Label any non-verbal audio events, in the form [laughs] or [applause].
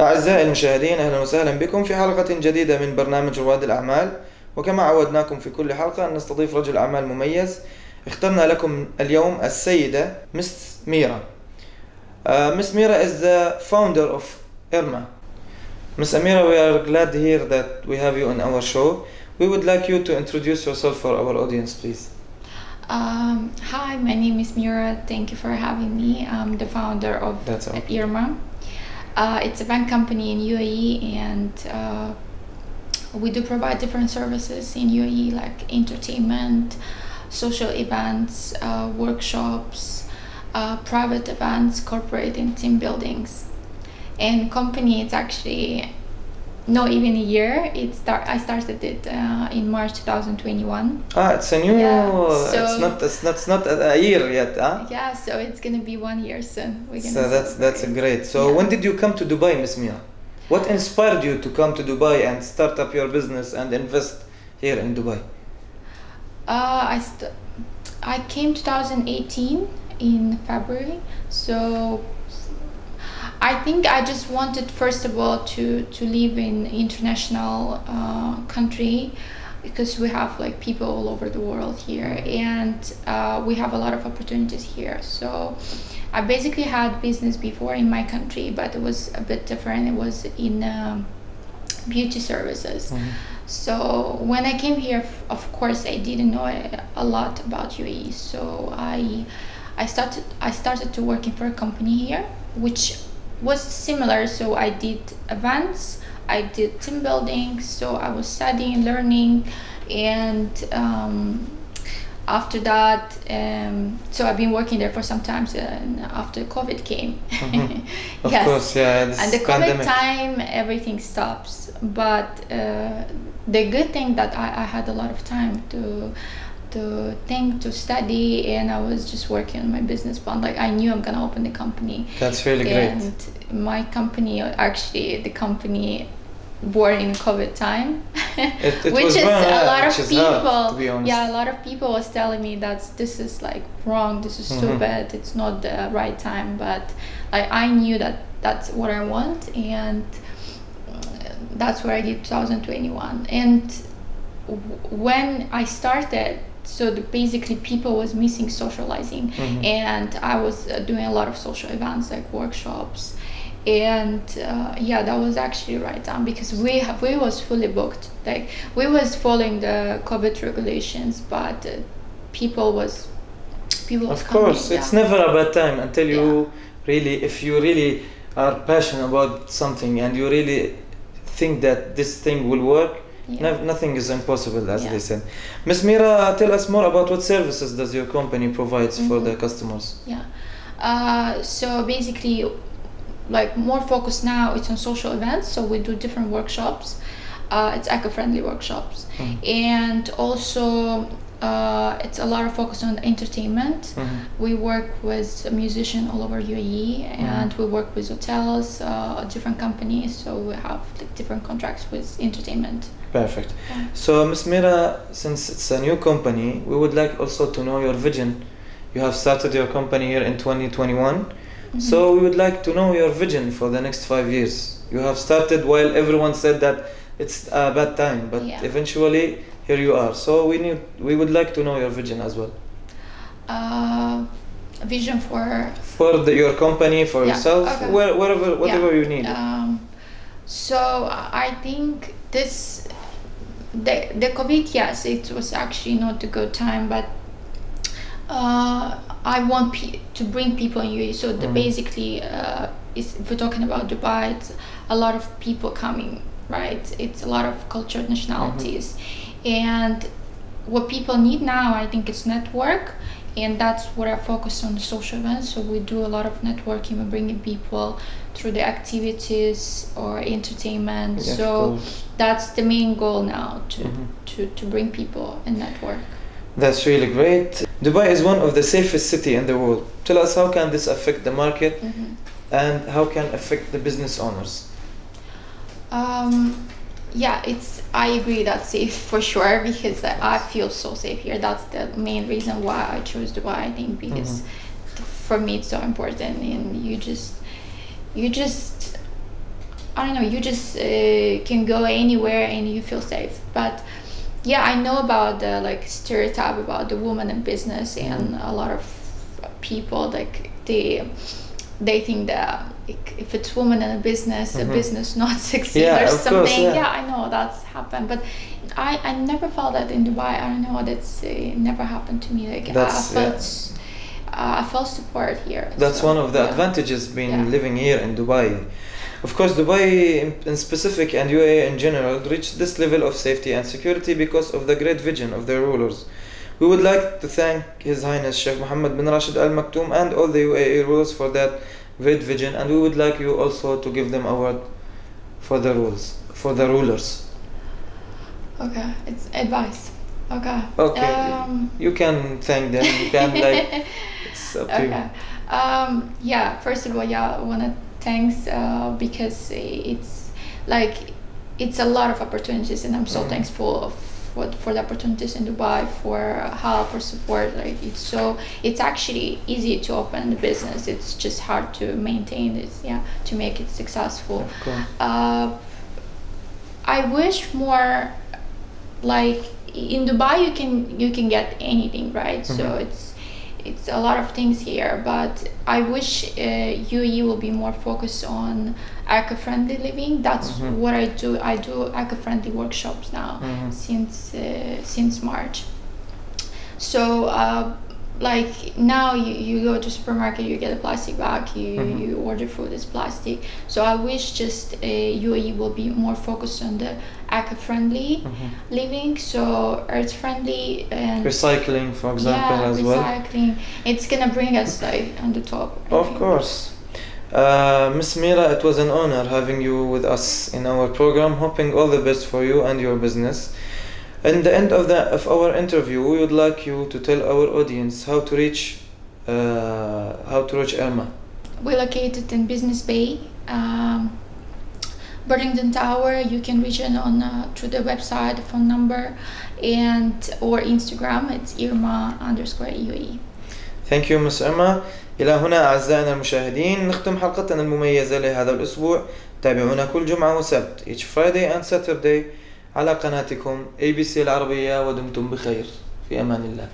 أعزائي المشاهدين أهلا وسهلا بكم في حلقة جديدة من برنامج رواد الأعمال وكما عودناكم في كل حلقة أن نستضيف رجل أعمال مميز اخترنا لكم اليوم السيدة مس ميرا uh, Miss Mira is the founder of IRMA Miss Amira, we are glad to hear that we have you on our show. We would like you to introduce yourself for our audience, please. Um, hi, my name is Mira. Thank you for having me. I'm the founder of That's okay. Irma. Uh, it's a bank company in UAE, and uh, we do provide different services in UAE like entertainment, social events, uh, workshops, uh, private events, corporate and team buildings. And company, it's actually not even a year. It start. I started it uh, in March 2021. Ah, it's a new. Yeah, it's so- not. It's not. It's not a year yet, huh? Yeah, so it's gonna be one year soon. We're gonna So that's that's great. So Yeah. when did you come to Dubai, Miss Mia? What inspired you to come to Dubai and start up your business and invest here in Dubai? Uh, I st- I came 2018 in February, so I think I just wanted first of all to to live in international uh, country because we have like people all over the world here and uh, we have a lot of opportunities here. So I basically had business before in my country, but it was a bit different. It was in um, beauty services. So when I came here, of course, I didn't know a- a lot about UAE. So I, I started I started to working for a company here, which was similar. So I did events, I did team building. So I was studying, learning, and um, after that, um, so I've been working there for some time. So, and after COVID came, Mhm. [laughs] Of Yes. course, yeah. And the COVID pandemic. time everything stops but uh, the good thing that I, I had a lot of time to to think to study and I was just working on my business plan like I knew I'm gonna open the company That's really great. and my company actually the company born in COVID time It- it [laughs] which is born, a lot of people hard, to be honest. yeah a lot of people was telling me that this is like wrong this is Mhm. stupid it's not the right time but like I knew that that's what I want and that's what I did 2021 and w- when I started so the, basically people was missing socializing Mhm. and I was uh, doing a lot of social events like workshops and uh, yeah that was actually right time because we ha- we was fully booked like we was following the covid regulations but uh, people was people was Of coming, course, it's yeah. never a bad time until you really, if you really are passionate about something and you really think that this thing will work, Yeah. no- nothing is impossible, as Yeah. they said. Miss Mira, tell us more about what services does your company provides for Mhm. the customers. Yeah. Uh, so basically, like more focus now, it's on social events. So we do different workshops. Uh, it's eco-friendly workshops, Mhm. and also uh, it's a lot of focus on entertainment. Mhm. We work with musicians all over UAE, and we work with hotels, uh, different companies. So we have like, different contracts with entertainment. Perfect. Yeah. So, Miss Mira, since it's a new company, we would like also to know your vision. You have started your company here in 2021. So, we would like to know your vision for the next five years. You have started while everyone said that it's a bad time, but Yeah. eventually here you are. So, we need, we would like to know your vision as well Uh, vision for for the, your company, for Yeah, yourself, okay. where, wherever, whatever Yeah. you need. Um, so I think this the the COVID yes it was actually not a good time but uh, I want pe- to bring people in UAE so the Mhm. basically uh, if we're talking about Dubai it's a lot of people coming right it's a lot of cultured nationalities and what people need now I think is network and that's what I focus on social events. So we do a lot of networking. We're bringing people through the activities or entertainment. Yeah, so that's the main goal now to, Mhm. to to bring people and network. That's really great. Dubai is one of the safest city in the world. Tell us how can this affect the market Mhm. and how can affect the business owners? Um, yeah, it's. I agree that's safe for sure [laughs] because I feel so safe here. That's the main reason why I chose Dubai. I think because for me it's so important, and you just, you just I don't know, you just uh, can go anywhere and you feel safe. But yeah, I know about the like stereotype about the woman in business, and a lot of people like they they think that if it's woman in a business, a business not [laughs] succeed Yeah, or of course, something. yeah. I know that's happened, but I I never felt that in Dubai. I don't know. That's it never happened to me. Like That's- I felt. Uh, I felt support here. That's so, one of the yeah. advantages being Yeah. living here in Dubai. Of course, Dubai in, in specific and UAE in general reached this level of safety and security because of the great vision of their rulers. We would like to thank His Highness Sheikh Mohammed bin Rashid Al Maktoum and all the UAE rulers for that great vision, and we would like you also to give them award for the rules, for the rulers. Okay, it's advice. Okay. Okay, Um, you can thank them. You can like [laughs] it's up to you. okay. Um, yeah. First of all, yeah, I wanna thanks uh, because it's like it's a lot of opportunities, and I'm so Mhm. thankful for for the opportunities in Dubai for help or support. Like it's so it's actually easy to open the business. It's just hard to maintain it. Yeah, to make it successful. Uh, I wish more like in Dubai you can you can get anything right so Mhm. it's it's a lot of things here but I wish uh, UAE will be more focused on eco-friendly living that's Mhm. what I do I do eco-friendly workshops now Mhm. since uh, since March so uh, like now you, you go to supermarket you get a plastic bag you, Mhm. you order food it's plastic so i wish just uh, uae will be more focused on the eco-friendly Mhm. living so earth friendly and Recycling, for example, yeah, as well. recycling it's gonna bring us like on the top I Of think. course. Uh, Miss Mira, it was an honor having you with us in our program. Hoping all the best for you and your business. In the end of the of our interview, we would like you to tell our audience how to reach uh, how to reach Irma. we're located in business bay um, burlington tower you can reach it on uh, through the website phone number and or instagram it's irma underscore E uae Thank you, Miss Irma. إلى هنا أعزائنا المشاهدين نختم حلقتنا المميزة لهذا الأسبوع. تابعونا كل جمعة وسبت each Friday and Saturday على قناتكم ABC العربية ودمتم بخير في أمان الله.